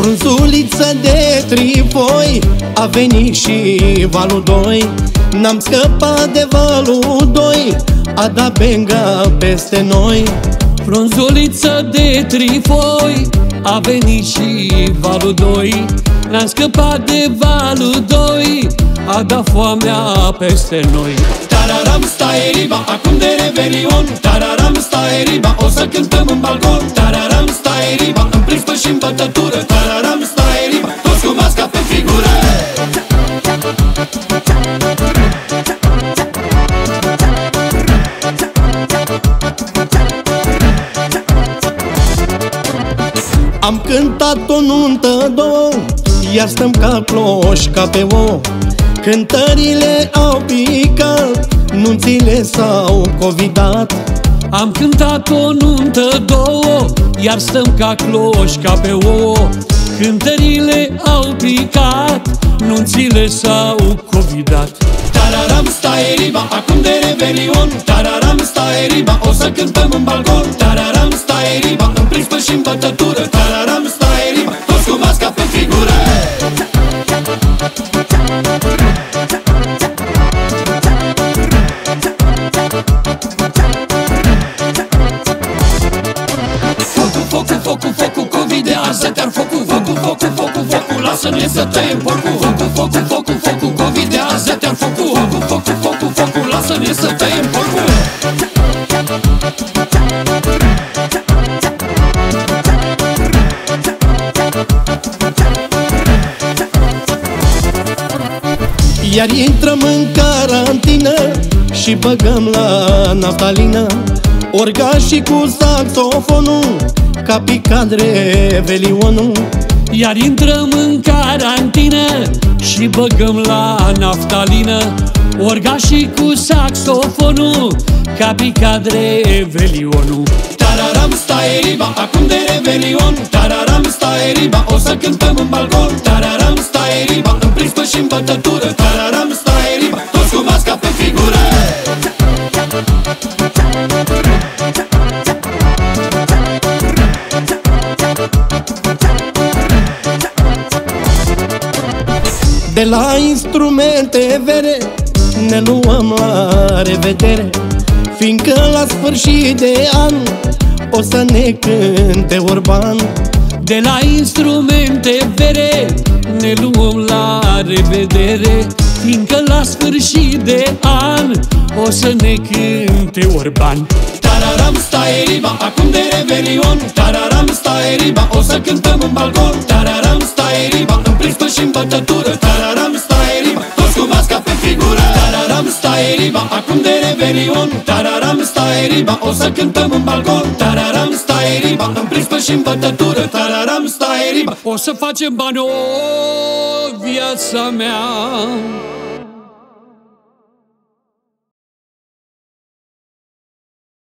Frunzuliță de trifoi A venit și valul doi. N-am scăpat de valul doi A dat benga peste noi. Frunzuliță de trifoi A venit și valul doi. N-am scăpat de valul doi A dat foamea peste noi. Tararam, stai riba, acum de revelion. Tararam, stai riba, o să cântăm în balcon. Tararam, Am cântat o nuntă două Iar stăm ca ploși, ca pe o. Cântările au picat Nunțile s-au covidat. Am cântat o nuntă două Iar stăm ca cloși, ca pe ouă Cântările au picat Nunțile s-au covidat. Tararam, stai riba, acum de revelion. Tararam, stai riba, o să cântăm în balcon. Tararam, stai riba, în prispă și în bătătură Tararam, stai lasă-ne să tăiem porcul Focul, focul, focul, focul, COVID de arse te-ar focul Focul, focul, focul, focul, lasă-ne să tăiem porcul. Iar intrăm în carantină Și băgăm la naftalină. Orga și cu saxofonul Ca picat revelionul Iar intrăm în carantină Și băgăm la naftalină. Orga și cu saxofonul Ca picat revelionul. Tararam, stai riba, acum de revelion. Tararam, stai riba, o să cântăm în balcon. Tararam, stai riba, în prispă și în bătătură. Tararam, De la instrumente vere Ne luăm la revedere Fiindcă la sfârșit de an O să ne cânte Orban. De la instrumente vere Ne luăm la revedere Fiindcă la sfârșit de an O să ne cânte Orban. Tararam, stai riba, acum de revelion. Tararam, stai riba, o să cântăm în balcon. Tararam, stai riba, în prispă și în bătătură Tararam, stai riba, toți cu masca pe figură. Tararam, stai riba, acum de revelion Tararam, stai riba, o să cântăm în balcon. Tararam, stai riba, în prispă și în bătătură Tararam, stai riba, O să facem bani o viața mea